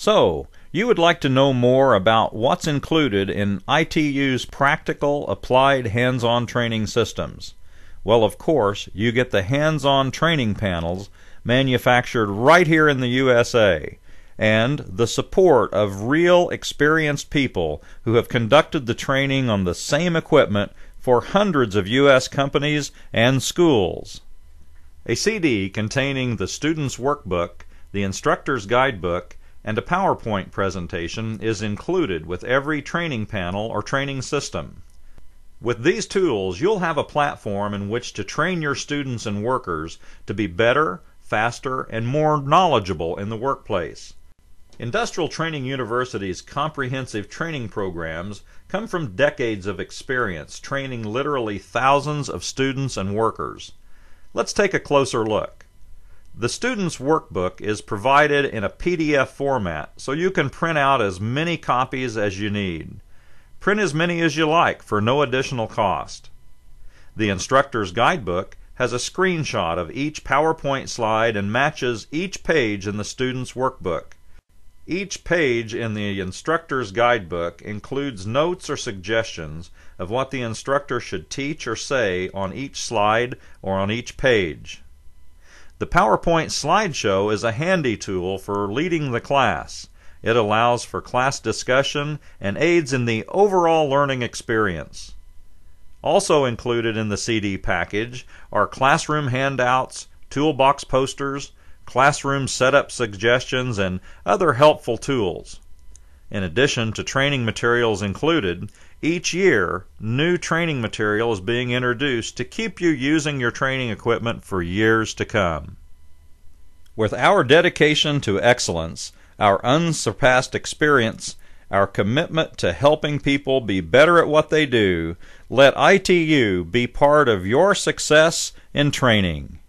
So, you would like to know more about what's included in ITU's practical applied hands on training systems. Well, of course, you get the hands on training panels manufactured right here in the USA and the support of real experienced people who have conducted the training on the same equipment for hundreds of U.S. companies and schools. A CD containing the student's workbook, the instructor's guidebook, and a PowerPoint presentation is included with every training panel or training system. With these tools, you'll have a platform in which to train your students and workers to be better, faster, and more knowledgeable in the workplace. Industrial Training University's comprehensive training programs come from decades of experience training literally thousands of students and workers. Let's take a closer look. The student's workbook is provided in a PDF format, so you can print out as many copies as you need. Print as many as you like for no additional cost. The instructor's guidebook has a screenshot of each PowerPoint slide and matches each page in the student's workbook. Each page in the instructor's guidebook includes notes or suggestions of what the instructor should teach or say on each slide or on each page. The PowerPoint slideshow is a handy tool for leading the class. It allows for class discussion and aids in the overall learning experience. Also included in the CD package are classroom handouts, toolbox posters, classroom setup suggestions, and other helpful tools. In addition to training materials included, each year new training material is being introduced to keep you using your training equipment for years to come. With our dedication to excellence, our unsurpassed experience, our commitment to helping people be better at what they do, let ITU be part of your success in training.